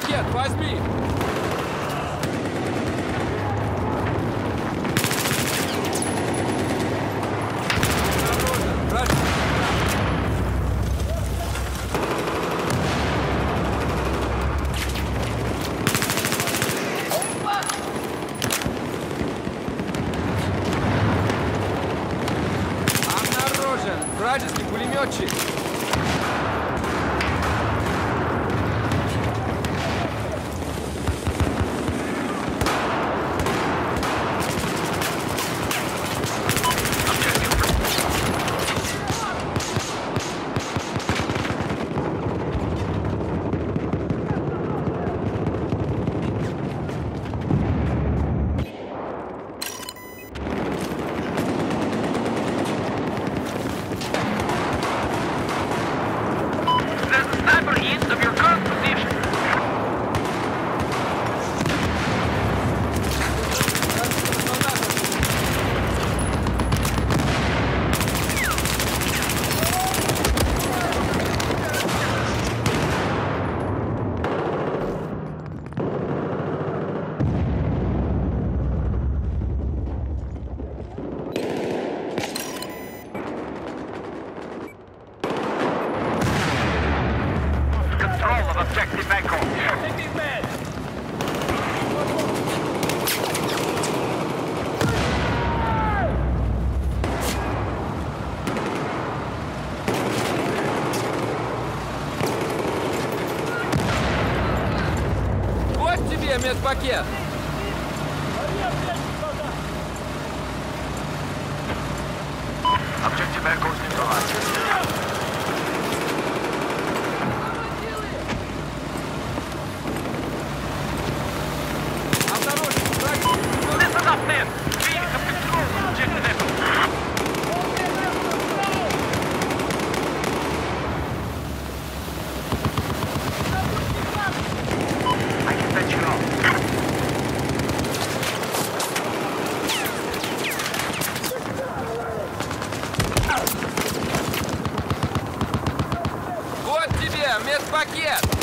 Медпакет, возьми! Objective Echo. Вот тебе медпакет! Медпакет!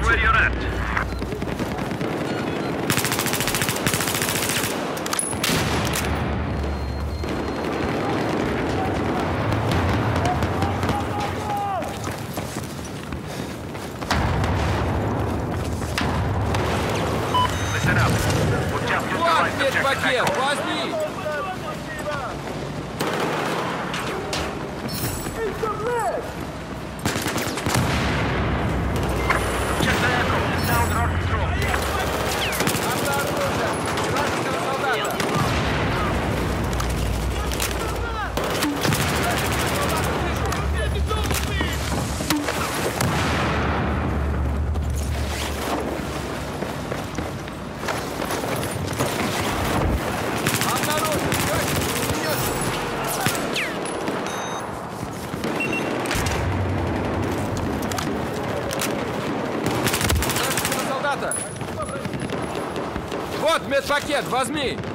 Watch where you at. Медпакет, возьми!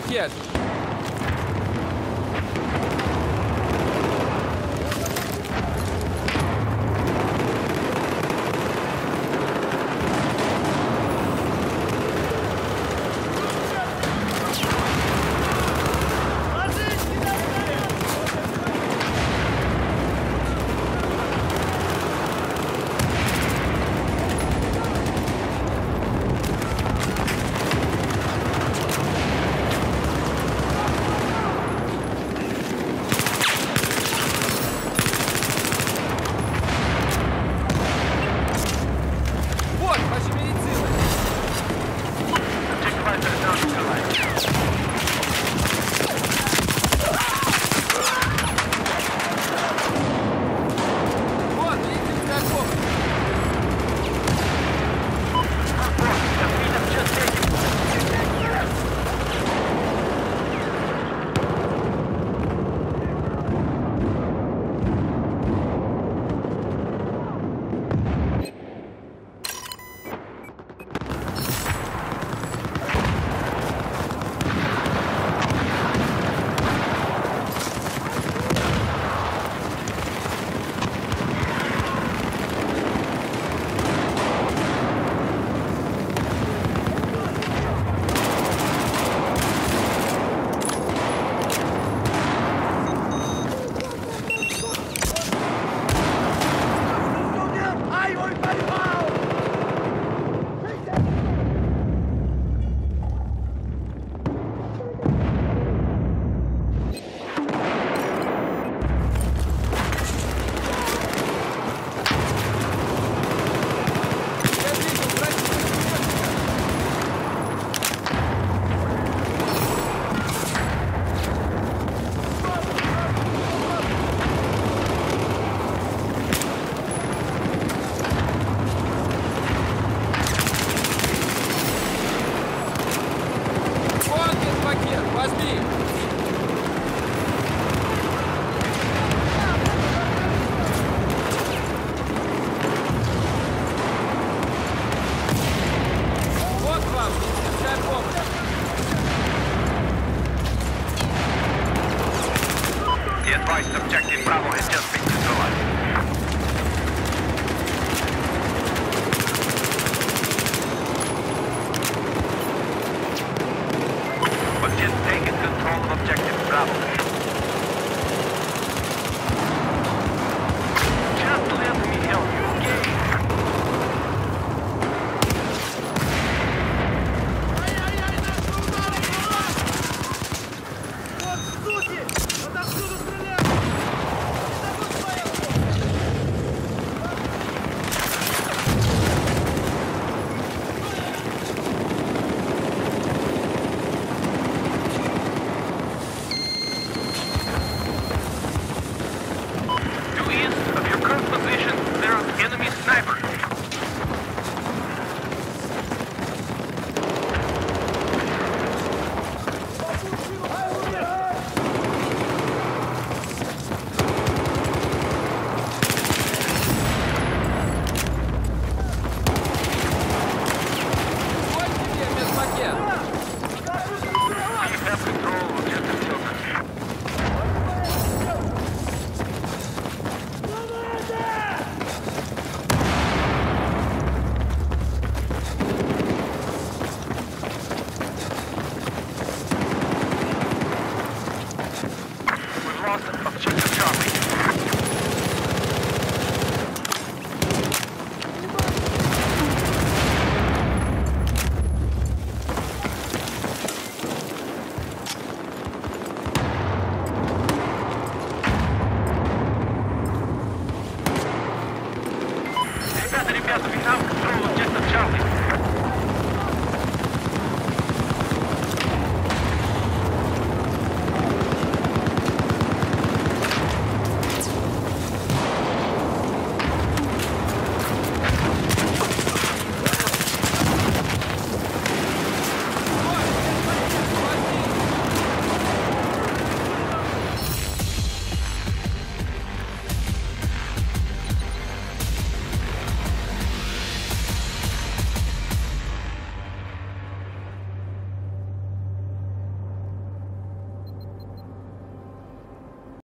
На, медпакет!